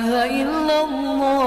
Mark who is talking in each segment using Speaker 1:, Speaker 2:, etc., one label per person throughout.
Speaker 1: إله إلا الله.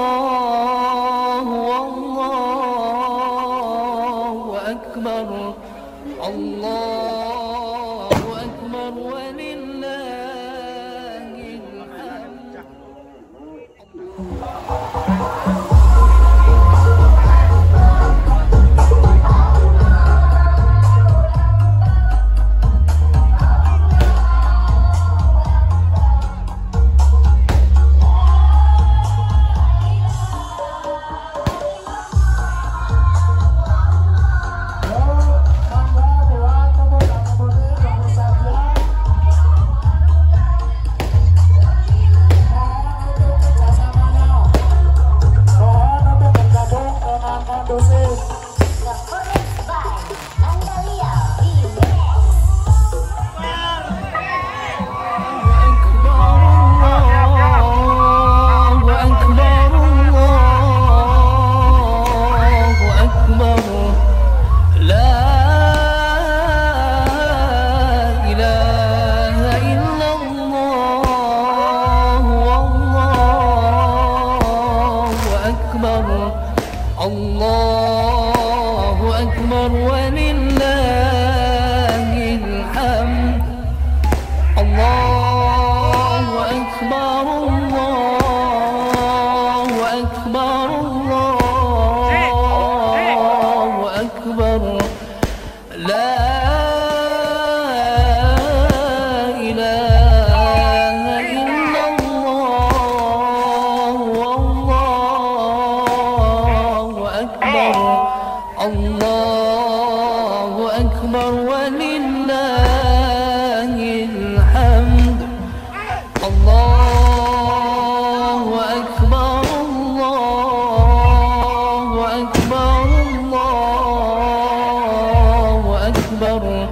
Speaker 1: أكبر.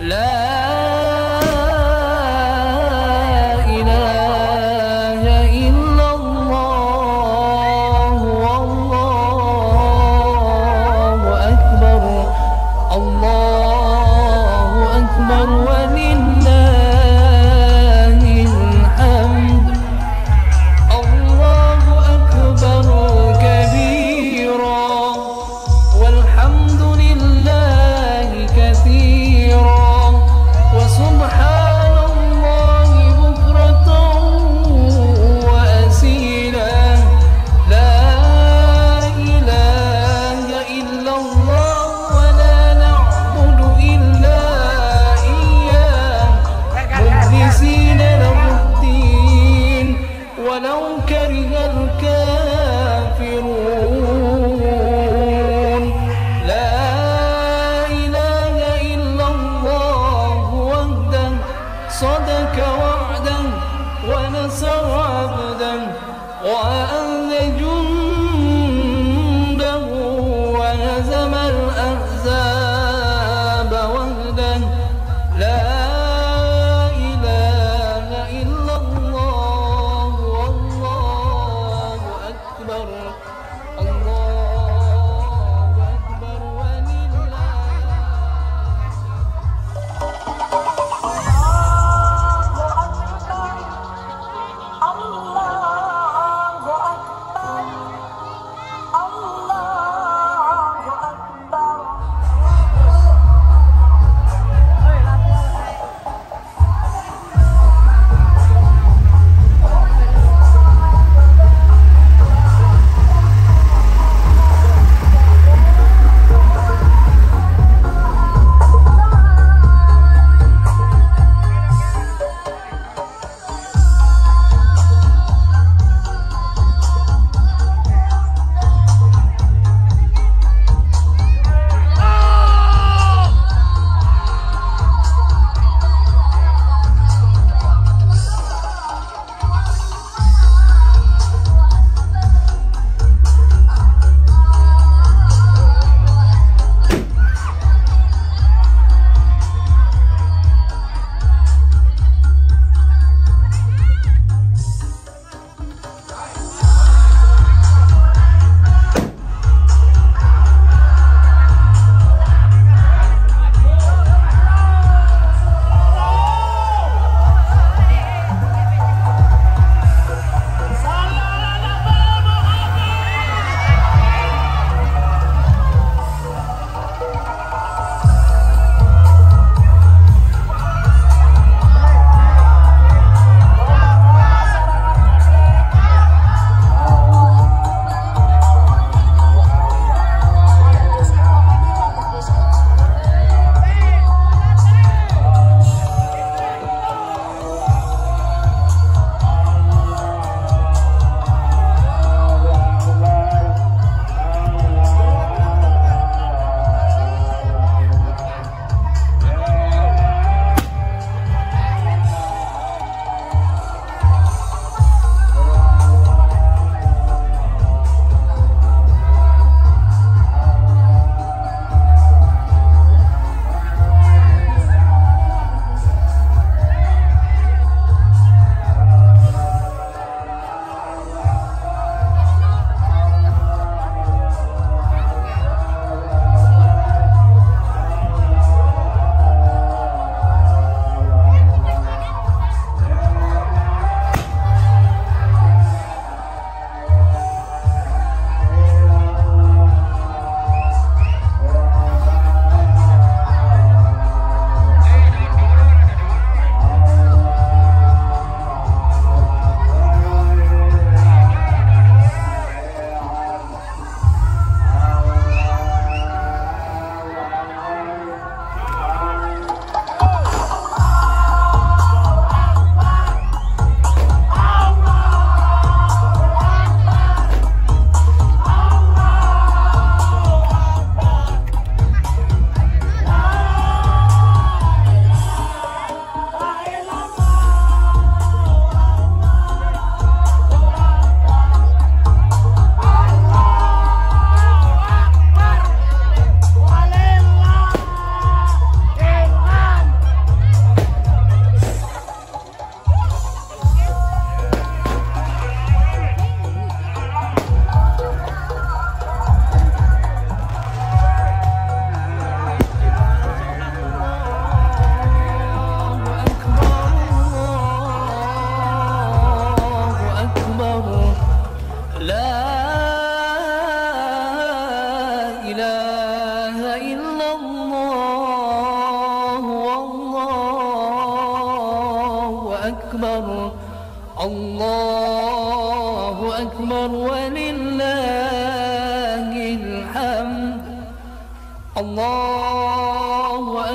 Speaker 1: لا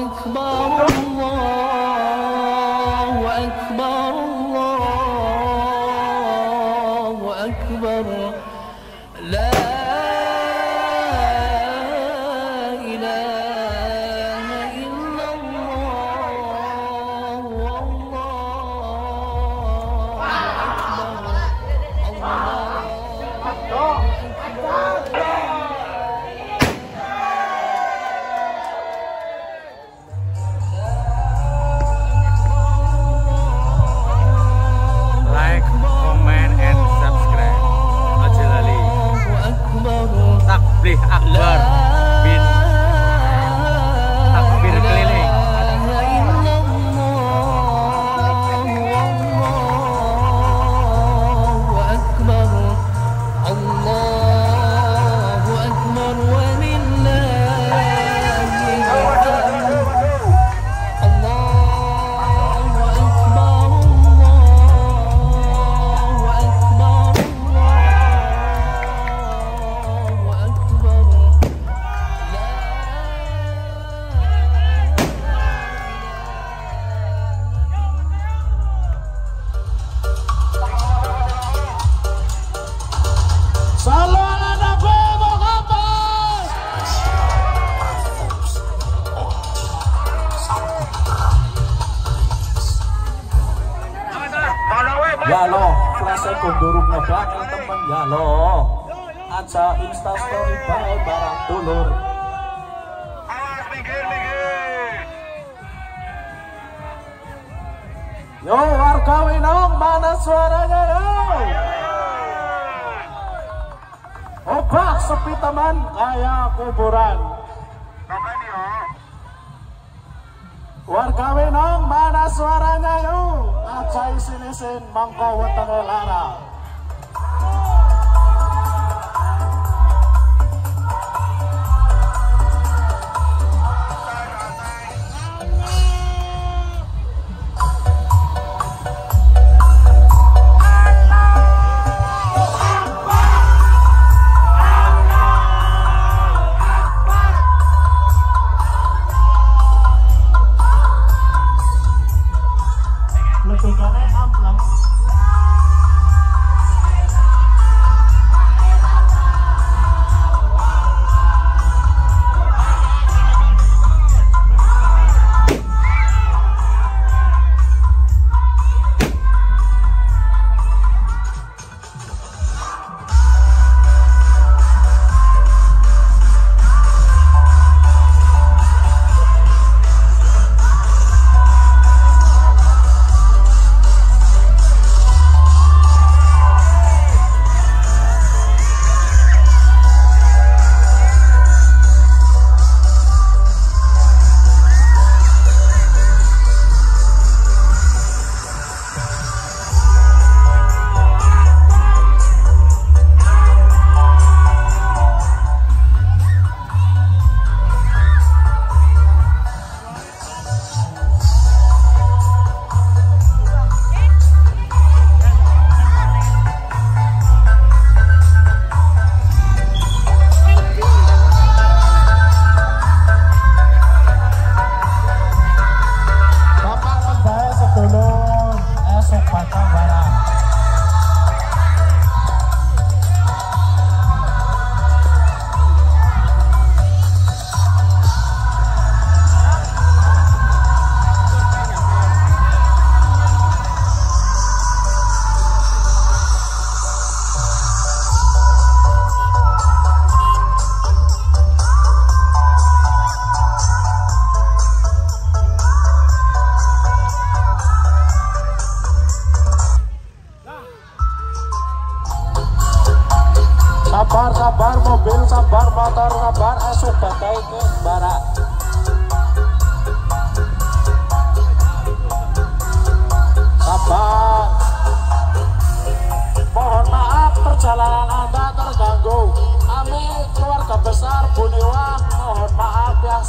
Speaker 1: أكبر
Speaker 2: Ya lo, frase kondurung ngebakil temen ya lo. Aja instastory bae barang dulur. Yo warga Winong, mana suaranya yo? Obak sepi teman kayak kuburan. Warga Winong mana suaranya yo? Aja isin isin mangko wetenge lara.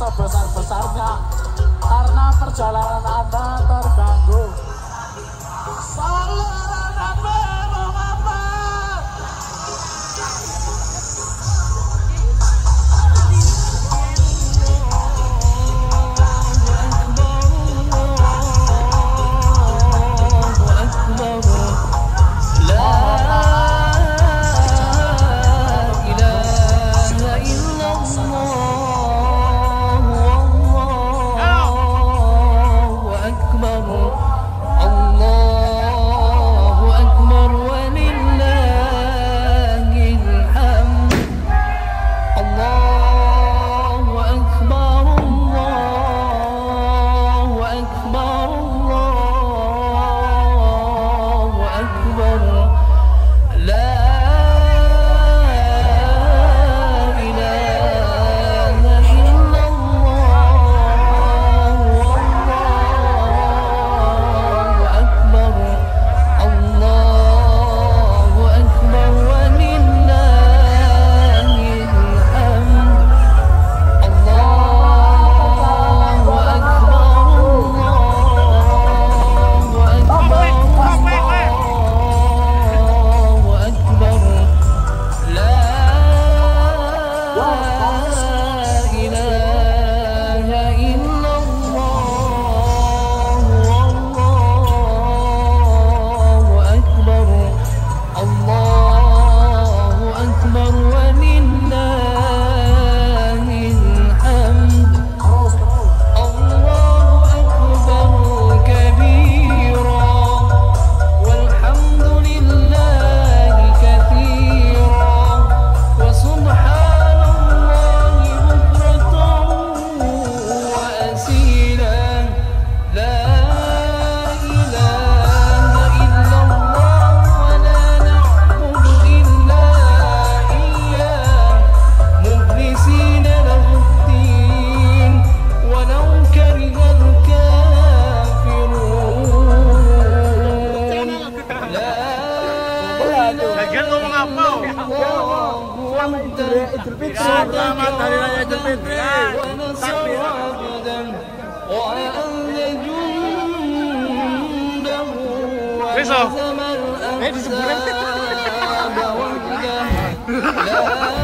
Speaker 2: Sebesar-besarnya karena perjalanan Anda terganggu.
Speaker 1: eso. Eh,